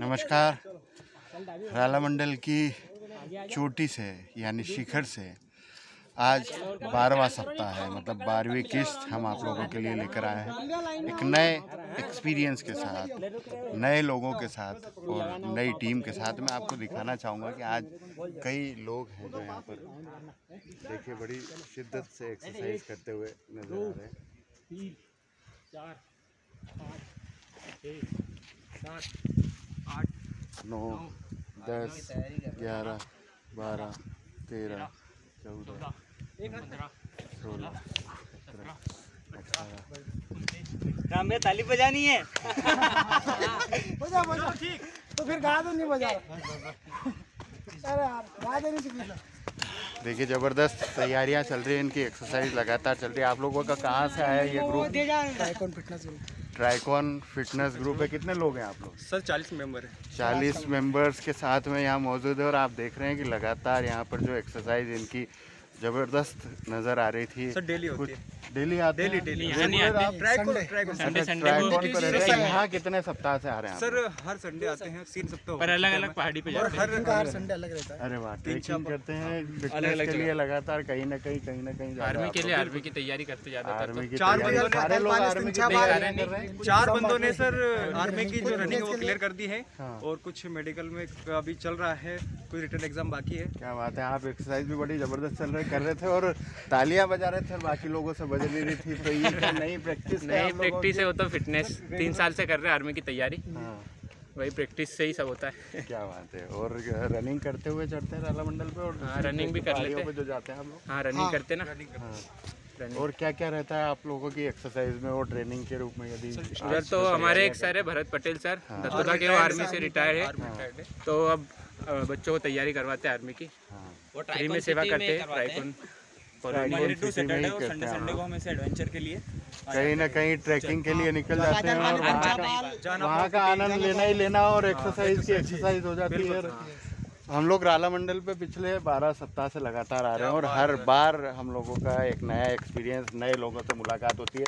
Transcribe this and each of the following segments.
नमस्कार। राला मंडल की चोटी से, यानी शिखर से आज बारहवा सप्ताह है मतलब बारहवीं किस्त हम आप लोगों के लिए लेकर आए हैं। एक नए एक्सपीरियंस के साथ, नए लोगों के साथ और नई टीम के साथ मैं आपको दिखाना चाहूँगा कि आज कई लोग हैं जो यहाँ पर। देखिए, बड़ी शिद्दत से एक्सरसाइज करते हुए नज़र आ रहे हैं। नौ दस ग्यारह बारह तेरह चौदह पंद्रह सोलह सत्रह अठारह। राम में ताली बजानी है? बजा बजा ठीक। तो फिर गा दो नहीं बजा अरे यार गा देनी चाहिए देखिए ज़बरदस्त तैयारियाँ चल रही हैं इनकी एक्सरसाइज लगातार चल रही है। आप लोगों का कहाँ से आया ये group icon fitness tricon fitness group है। कितने लोग हैं आप लोग? सर चालीस मेंबर है। चालीस मेंबर्स के साथ में यहाँ मौजूद है और आप देख रहे हैं कि लगातार यहाँ पर जो एक्सरसाइज इनकी ज़बरदस्त नज़र आ रही थी। सर डेली होती है। डेली आते डेली हैं? डेली। हैं यहाँ कितने सप्ताह से आ रहे हैं सर हर संडे आते हैं तीन सप्ताह पर अलग अलग पहाड़ी पे जाते हैं। हर संडे अलग रहता है। अरे वाह ट्रेकिंग करते हैं फिटनेस अलग के लिए लगातार कहीं ना कहीं कहीं ना कहीं आर्मी के लिए आर्मी की तैयारी करते आर्मी की चार बंदों हैं। चार बंदों ने सर आर्मी की जो रनिंग है वो क्लियर कर दी है। हाँ। और कुछ मेडिकल में अभी चल रहा है कोई रिटर्न एग्ज़ाम बाकी है। क्या बात है आप एक्सरसाइज भी बड़ी ज़बरदस्त चल रहे कर रहे थे और तालियाँ बजा रहे थे और बाकी लोगों से बज नहीं रही थी तो ये क्या नई प्रैक्टिस है नई प्रैक्टिस है वो तो फिटनेस तीन साल से कर रहे हैं आर्मी की तैयारी। हाँ। वही प्रैक्टिस से ही सब होता है। क्या बात है। और रनिंग करते हुए चढ़ते हैं राला मंडल पे और हाँ, running भी कर लेते पे जो जाते हैं हम लोग? हाँ रनिंग करते ना। हाँ। और क्या क्या रहता है आप लोगों की एक्सरसाइज में और ट्रेनिंग के रूप में यदि उधर तो हमारे एक सर है भरत पटेल सर। दत्तोदा के वो आर्मी से रिटायर है। तो अब बच्चों को तैयारी करवाते हैं आर्मी की। हाँ। फ्री में सेवा करते हैं? ट्राइकॉन ही? हैं हाँ। हम एडवेंचर के लिए। कहीं ना कहीं ट्रैकिंग के लिए निकल जाते हैं और वहाँ का आनंद लेना ही लेना और एक्सरसाइज की एक्सरसाइज हो जाती है। और हम लोग राला मंडल पे पिछले 12 सप्ताह से लगातार आ रहे हैं और हर बार हम लोगों का एक नया एक्सपीरियंस नए लोगों से मुलाकात होती है।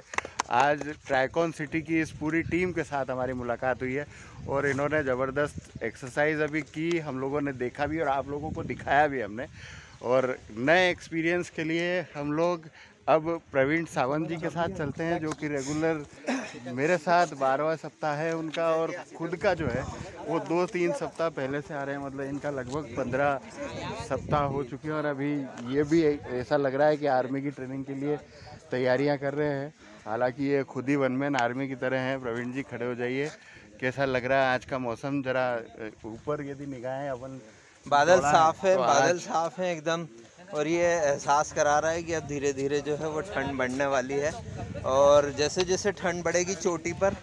आज ट्राइकॉन सिटी की इस पूरी टीम के साथ हमारी मुलाकात हुई है और इन्होंने ज़बरदस्त एक्सरसाइज अभी की हम लोगों ने देखा भी और आप लोगों को दिखाया भी हमने। और नए एक्सपीरियंस के लिए हम लोग अब प्रवीण सावंत जी के साथ चलते हैं जो कि रेगुलर मेरे साथ बारहवा सप्ताह है उनका और खुद का जो है वो दो तीन सप्ताह पहले से आ रहे हैं मतलब इनका लगभग पंद्रह सप्ताह हो चुके हैं और अभी ये भी ऐसा लग रहा है कि आर्मी की ट्रेनिंग के लिए तैयारियाँ कर रहे हैं। हालाँकि ये खुद ही वनमैन आर्मी की तरह हैं प्रवीण जी खड़े हो जाइए। कैसा लग रहा है आज का मौसम? जरा ऊपर यदि निगाहें अपन बादल साफ़ है तो बादल साफ़ है एकदम। और ये एहसास करा रहा है कि अब धीरे धीरे जो है वो ठंड बढ़ने वाली है। और जैसे जैसे ठंड बढ़ेगी चोटी पर,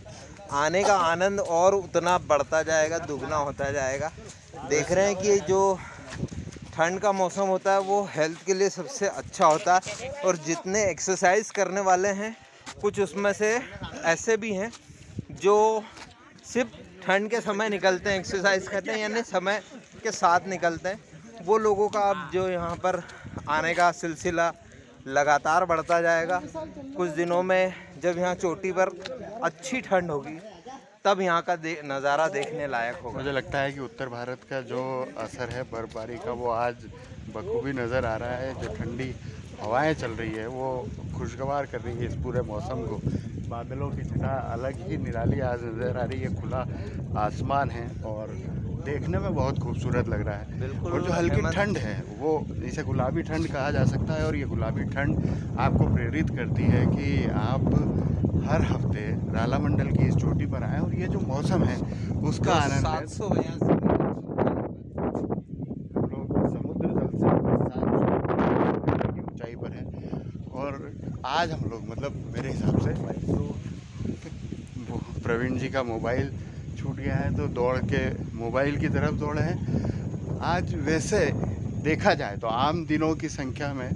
आने का आनंद और उतना बढ़ता जाएगा, दुगना होता जाएगा। देख रहे हैं कि जो ठंड का मौसम होता है, वो हेल्थ के लिए सबसे अच्छा होता है। और जितने एक्सरसाइज करने वाले हैं, कुछ उसमें से ऐसे भी हैं, जो सिर्फ़ ठंड के समय निकलते हैं, एक्सरसाइज करते हैं, यानी समय के साथ निकलते हैं, वो लोगों का अब जो यहाँ पर आने का सिलसिला लगातार बढ़ता जाएगा। कुछ दिनों में जब यहाँ चोटी पर अच्छी ठंड होगी तब यहाँ का दे, नज़ारा देखने लायक होगा। मुझे लगता है कि उत्तर भारत का जो असर है बर्फबारी का वो आज बखूबी नज़र आ रहा है। जो ठंडी हवाएँ चल रही है वो खुशगवार कर रही है इस पूरे मौसम को। बादलों की छटा अलग ही निराली आज नज़र आ रही है खुला आसमान है और देखने में बहुत खूबसूरत लग रहा है। और जो हल्की ठंड है वो इसे गुलाबी ठंड कहा जा सकता है और ये गुलाबी ठंड आपको प्रेरित करती है कि आप हर हफ़्ते राला मंडल की इस चोटी पर आएँ और ये जो मौसम है उसका आनंद सात सौ हम लोग समुद्र जल से सात की ऊंचाई पर हैं और आज हम लोग मतलब मेरे हिसाब से। प्रवीण जी का मोबाइल गया है तो दौड़ के मोबाइल की तरफ़ दौड़े हैं। आज वैसे देखा जाए तो आम दिनों की संख्या में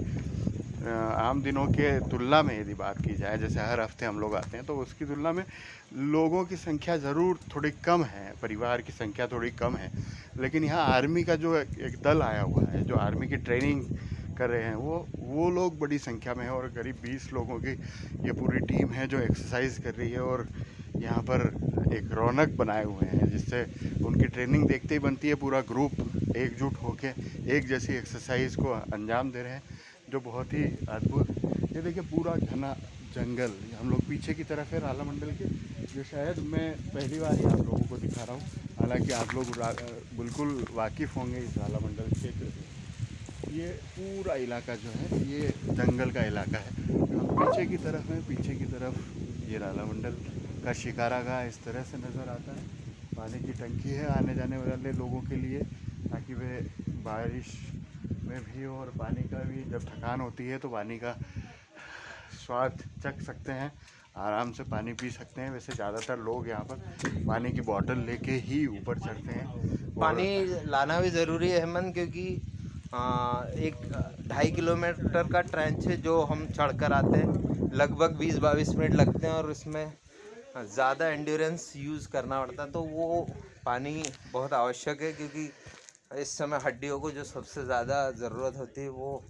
आम दिनों के तुलना में यदि बात की जाए, जैसे हर हफ़्ते हम लोग आते हैं तो उसकी तुलना में लोगों की संख्या ज़रूर थोड़ी कम है, परिवार की संख्या थोड़ी कम है। लेकिन यहाँ आर्मी का जो एक दल आया हुआ है, जो आर्मी की ट्रेनिंग कर रहे हैं, वो वो लोग बड़ी संख्या में है और करीब 20 लोगों की ये पूरी टीम है जो एक्सरसाइज कर रही है और यहाँ पर एक रौनक बनाए हुए हैं, जिससे उनकी ट्रेनिंग देखते ही बनती है पूरा ग्रुप एकजुट होके एक जैसी एक्सरसाइज को अंजाम दे रहे हैं, जो बहुत ही अद्भुत। ये देखिए पूरा घना जंगल। हम लोग पीछे की तरफ़ है राला मंडल के, जो शायद मैं पहली बार ही आप लोगों को दिखा रहा हूँ। हालाँकि आप लोग बिल्कुल वाकिफ़ होंगे इस राला मंडल क्षेत्र से। ये पूरा इलाका जो है, ये जंगल का इलाका है। हम पीछे की तरफ़ हैं, पीछे की तरफ़ ये राला मंडल का शिकारागाह इस तरह से नज़र आता है। पानी की टंकी है आने जाने वाले लोगों के लिए ताकि वे बारिश में भी और पानी का भी जब थकान होती है तो पानी का स्वाद चख सकते हैं आराम से पानी पी सकते हैं। वैसे ज़्यादातर लोग यहाँ पर पानी की बोतल लेके ही ऊपर चढ़ते हैं। पानी लाना भी ज़रूरी है हेमंत क्योंकि आ, एक ढाई किलोमीटर का ट्रेंच है जो हम चढ़कर आते हैं। लगभग बीस बाईस मिनट लगते हैं और इसमें ज़्यादा एंड्योरेंस यूज़ करना पड़ता है तो वो पानी बहुत आवश्यक है, क्योंकि इस समय हड्डियों को जो सबसे ज़्यादा ज़रूरत होती है, वो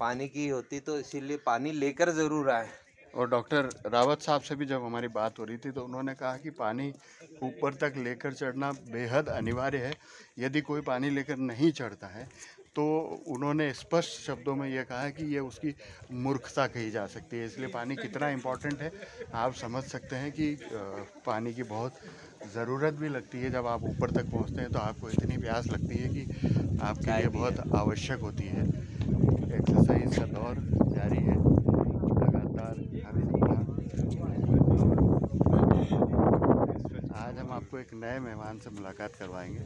पानी की होती तो इसीलिए पानी लेकर ज़रूर आए। और डॉक्टर रावत साहब से भी जब हमारी बात हो रही थी तो उन्होंने कहा कि पानी ऊपर तक लेकर चढ़ना बेहद अनिवार्य है। यदि कोई पानी लेकर नहीं चढ़ता है तो उन्होंने स्पष्ट शब्दों में यह कहा है कि ये उसकी मूर्खता कही जा सकती है। इसलिए पानी कितना इम्पोर्टेंट है आप समझ सकते हैं कि पानी की बहुत ज़रूरत भी लगती है। जब आप ऊपर तक पहुँचते हैं तो आपको इतनी प्यास लगती है कि आपके लिए बहुत आवश्यक होती है। एक्सरसाइज का दौर जारी है लगातार हर सप्ताह आज हम आपको एक नए मेहमान से मुलाकात करवाएँगे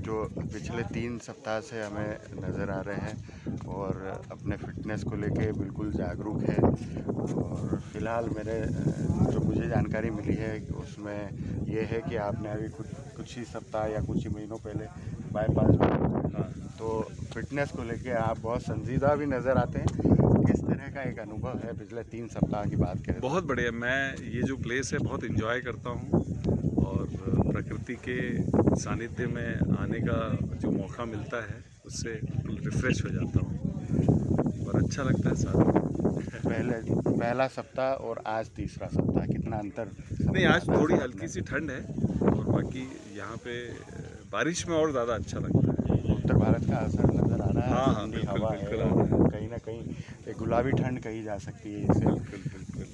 जो पिछले तीन सप्ताह से हमें नज़र आ रहे हैं और अपने फिटनेस को लेके बिल्कुल जागरूक है। और फ़िलहाल मेरे जो मुझे जानकारी मिली है उसमें ये है कि आपने अभी कुछ कुछ ही सप्ताह या कुछ ही महीनों पहले बाईपास किया। तो फिटनेस को लेके आप बहुत संजीदा भी नज़र आते हैं। किस तरह का एक अनुभव है पिछले तीन सप्ताह की बात करें? बहुत बढ़िया। मैं ये जो प्लेस है बहुत इंजॉय करता हूँ। प्रकृति के सानिध्य में आने का जो मौका मिलता है उससे बिल्कुल रिफ्रेश हो जाता हूँ। और अच्छा लगता है साथ पहले पहला सप्ताह और आज तीसरा सप्ताह कितना अंतर नहीं आज थोड़ी हल्की सी ठंड है और बाकी यहाँ पे बारिश में और ज़्यादा अच्छा लगता है। उत्तर भारत का असर नज़र आ रहा है हाँ, हाँ, ठंडी बिल्कुल, हवा बिल्कुल है कहीं ना कहीं एक गुलाबी ठंड कही जा सकती है इसे। बिल्कुल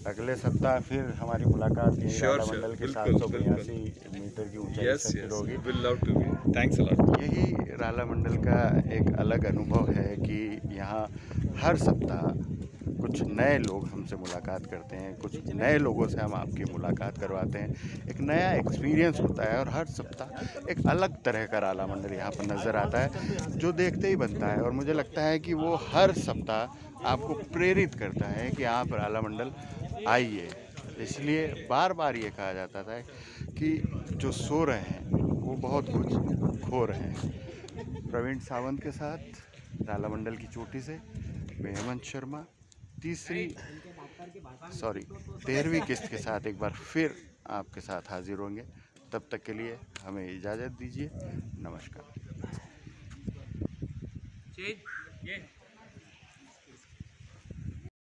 अगले सप्ताह फिर हमारी मुलाकात मंडल के सात सौ बयासी मीटर की ऊंचाई होगी। थैंक्स यही राला मंडल का एक अलग अनुभव है कि यहाँ हर सप्ताह कुछ नए लोग हमसे मुलाकात करते हैं, कुछ नए लोगों से हम आपकी मुलाकात करवाते हैं। एक नया एक्सपीरियंस होता है और हर सप्ताह एक अलग तरह का राला मंडल यहाँ पर नज़र आता है, जो देखते ही बनता है। और मुझे लगता है कि वो हर सप्ताह आपको प्रेरित करता है कि आप राला मंडल आइए। इसलिए बार बार ये कहा जाता था कि जो सो रहे हैं, वो बहुत कुछ खो रहे हैं। प्रवीण सावंत के साथ राला मंडल की चोटी से मैं हेमंत शर्मा। तीसरी सॉरी तेरहवीं किस्त के साथ एक बार फिर आपके साथ हाजिर होंगे। तब तक के लिए हमें इजाज़त दीजिए। नमस्कार।